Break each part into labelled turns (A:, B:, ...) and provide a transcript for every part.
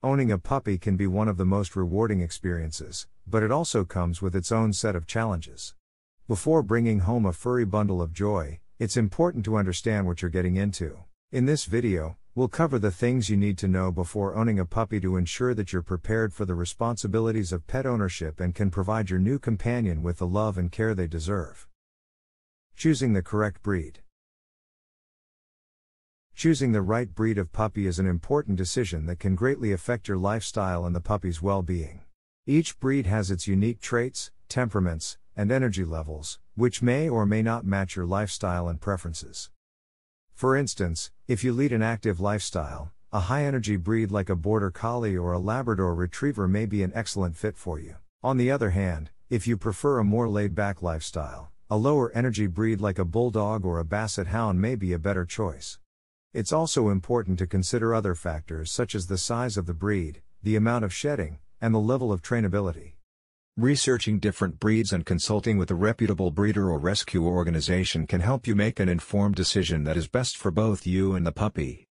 A: Owning a puppy can be one of the most rewarding experiences, but it also comes with its own set of challenges. Before bringing home a furry bundle of joy, it's important to understand what you're getting into. In this video, we'll cover the things you need to know before owning a puppy to ensure that you're prepared for the responsibilities of pet ownership and can provide your new companion with the love and care they deserve. Choosing the correct breed. Choosing the right breed of puppy is an important decision that can greatly affect your lifestyle and the puppy's well being. Each breed has its unique traits, temperaments, and energy levels, which may or may not match your lifestyle and preferences. For instance, if you lead an active lifestyle, a high energy breed like a Border Collie or a Labrador Retriever may be an excellent fit for you. On the other hand, if you prefer a more laid back lifestyle, a lower energy breed like a Bulldog or a Basset Hound may be a better choice. It's also important to consider other factors such as the size of the breed, the amount of shedding, and the level of trainability. Researching different breeds and consulting with a reputable breeder or rescue organization can help you make an informed decision that is best for both you and the puppy.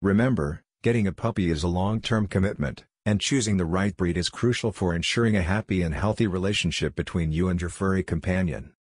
A: Remember, getting a puppy is a long-term commitment, and choosing the right breed is crucial for ensuring a happy and healthy relationship between you and your furry companion.